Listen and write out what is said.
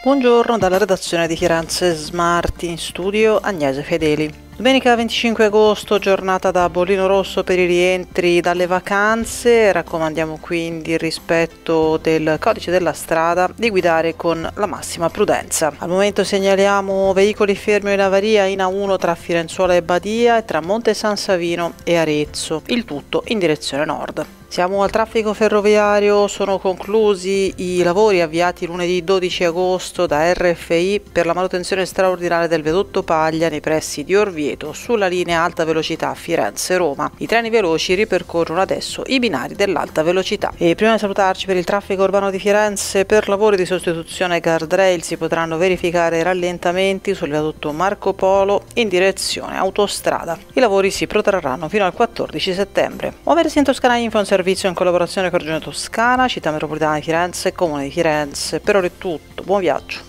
Buongiorno dalla redazione di Firenze Smart in studio Agnese Fedeli. Domenica 25 agosto, giornata da bollino rosso per i rientri dalle vacanze, raccomandiamo quindi il rispetto del codice della strada di guidare con la massima prudenza. Al momento segnaliamo veicoli fermi in avaria in A1 tra Firenzuola e Badia e tra Monte San Savino e Arezzo, il tutto in direzione nord. Siamo al traffico ferroviario, sono conclusi i lavori avviati lunedì 12 agosto da RFI per la manutenzione straordinaria del vedotto Paglia nei pressi di Orvieto sulla linea alta velocità Firenze-Roma. I treni veloci ripercorrono adesso i binari dell'alta velocità. E prima di salutarci per il traffico urbano di Firenze, per lavori di sostituzione guardrail si potranno verificare rallentamenti sul viadotto Marco Polo in direzione autostrada. I lavori si protrarranno fino al 14 settembre. Muoversi in Toscana Info servizio in collaborazione con Regione Toscana, Città Metropolitana di Firenze e Comune di Firenze. Per ora è tutto, buon viaggio!